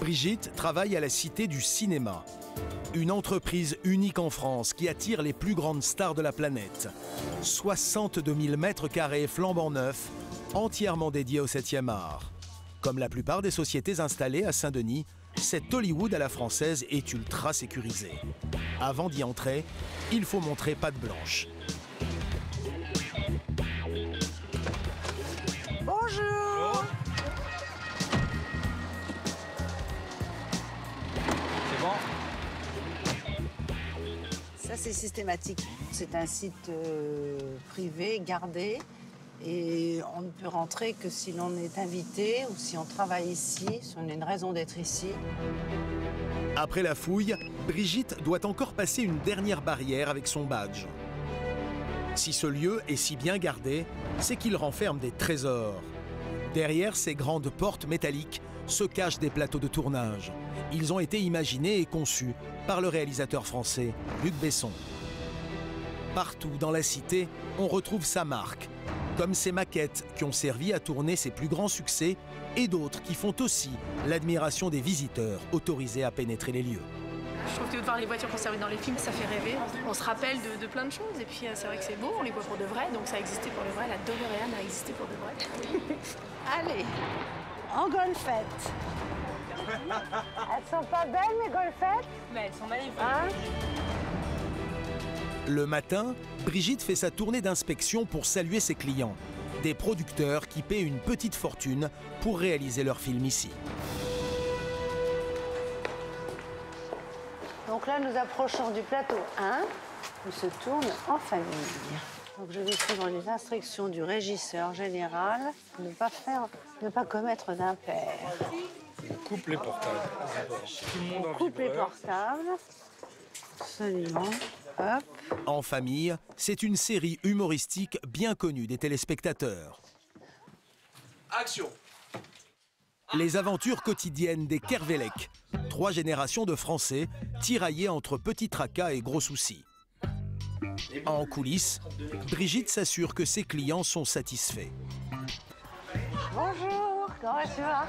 Brigitte travaille à la Cité du Cinéma, une entreprise unique en France qui attire les plus grandes stars de la planète. 62 000 mètres carrés flambant neufs, entièrement dédiés au 7e art. Comme la plupart des sociétés installées à Saint-Denis, cet Hollywood à la française est ultra sécurisé. Avant d'y entrer, il faut montrer patte blanche. C'est systématique. C'est un site euh, privé, gardé, et on ne peut rentrer que si l'on est invité ou si on travaille ici, si on a une raison d'être ici. Après la fouille, Brigitte doit encore passer une dernière barrière avec son badge. Si ce lieu est si bien gardé, c'est qu'il renferme des trésors. Derrière ces grandes portes métalliques se cachent des plateaux de tournage. Ils ont été imaginés et conçus par le réalisateur français Luc Besson. Partout dans la cité, on retrouve sa marque, comme ces maquettes qui ont servi à tourner ses plus grands succès et d'autres qui font aussi l'admiration des visiteurs autorisés à pénétrer les lieux. Je trouve que de voir les voitures conservées dans les films, ça fait rêver. On se rappelle de, de plein de choses et puis euh, c'est vrai que c'est beau, on les voit pour de vrai, donc ça a existé pour de vrai. La DeLorean a existé pour de vrai. Allez, en golfette. Elles sont pas belles, mes golfettes? Mais elles sont magnifiques. hein? Le matin, Brigitte fait sa tournée d'inspection pour saluer ses clients, des producteurs qui paient une petite fortune pour réaliser leur film ici. Donc là, nous approchons du plateau 1, où se tourne en famille. Donc je vais suivre les instructions du régisseur général, ne pas faire, ne pas commettre d'impair. Coupe les portables. Tout le monde en Coupe les portables. Absolument. Hop. En famille, c'est une série humoristique bien connue des téléspectateurs. Action Les aventures quotidiennes des Kervelec, trois générations de Français tiraillés entre petits tracas et gros soucis. En coulisses, Brigitte s'assure que ses clients sont satisfaits. Bonjour. Comment tu vas?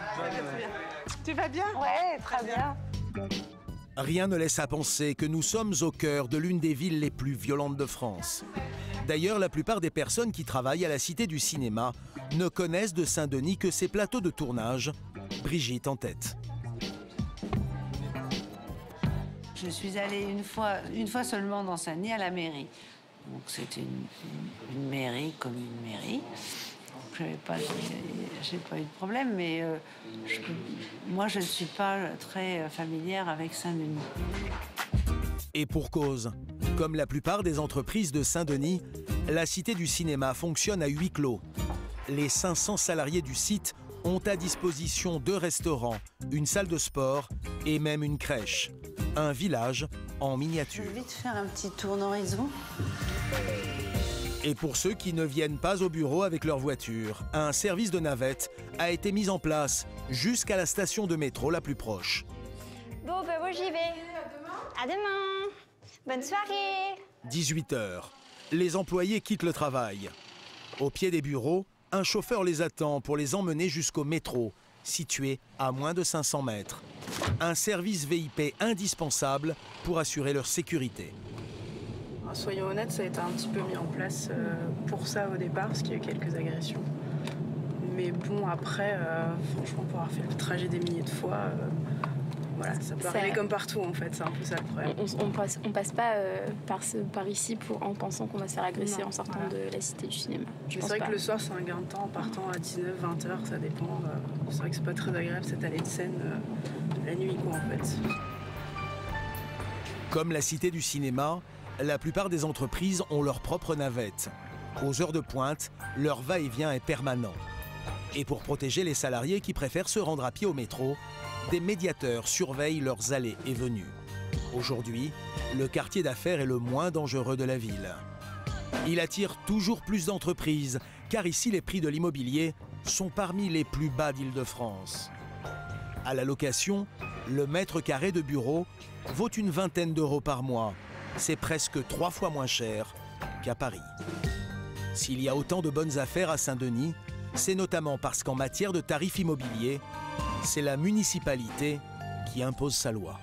Tu vas bien? Ouais, très bien. Rien ne laisse à penser que nous sommes au cœur de l'une des villes les plus violentes de France. D'ailleurs, la plupart des personnes qui travaillent à la Cité du Cinéma ne connaissent de Saint-Denis que ses plateaux de tournage, Brigitte en tête. Je suis allée une fois, une fois seulement dans Saint-Denis à la mairie. Donc c'était une, une- une mairie comme une mairie. Je n'avais pas, eu de problème, mais euh, je moi je ne suis pas très familière avec Saint-Denis. Et pour cause, comme la plupart des entreprises de Saint-Denis, la Cité du Cinéma fonctionne à huis clos. Les 500 salariés du site ont à disposition deux restaurants, une salle de sport et même une crèche. Un village en Je miniature. vais vite faire un petit tour d'horizon. Et pour ceux qui ne viennent pas au bureau avec leur voiture, un service de navette a été mis en place jusqu'à la station de métro la plus proche. Bon, bah moi j'y vais. À demain. Bonne soirée. 18h. Les employés quittent le travail. Au pied des bureaux, un chauffeur les attend pour les emmener jusqu'au métro, situé à moins de 500 mètres. Un service VIP indispensable pour assurer leur sécurité. Ah, Soyons honnêtes, ça a été un petit peu mis en place euh, pour ça au départ, parce qu'il y a eu quelques agressions. Mais bon, après, euh, franchement, pour avoir fait le trajet des milliers de fois, euh, voilà, ça peut Ça- arriver comme partout en fait, c'est un peu ça le problème. On, on passe, on passe pas euh, par, ce, par ici pour, en pensant qu'on va se faire agresser Non, en sortant voilà. de la cité du cinéma. C'est vrai pas. que le soir, c'est un gain de temps en partant à 19, 20 heures, ça dépend. euh, c'est vrai que c'est pas très agréable cette allée de scène euh, la nuit, quoi, en fait. Comme la Cité du Cinéma, la plupart des entreprises ont leur propre navette. Aux heures de pointe, leur va-et-vient est permanent. Et pour protéger les salariés qui préfèrent se rendre à pied au métro, des médiateurs surveillent leurs allées et venues. Aujourd'hui, le quartier d'affaires est le moins dangereux de la ville. Il attire toujours plus d'entreprises, car ici les prix de l'immobilier sont parmi les plus bas d'Île-de-France. À la location, le mètre carré de bureau vaut une vingtaine d'euros par mois. C'est presque trois fois moins cher qu'à Paris. S'il y a autant de bonnes affaires à Saint-Denis, c'est notamment parce qu'en matière de tarifs immobiliers, c'est la municipalité qui impose sa loi.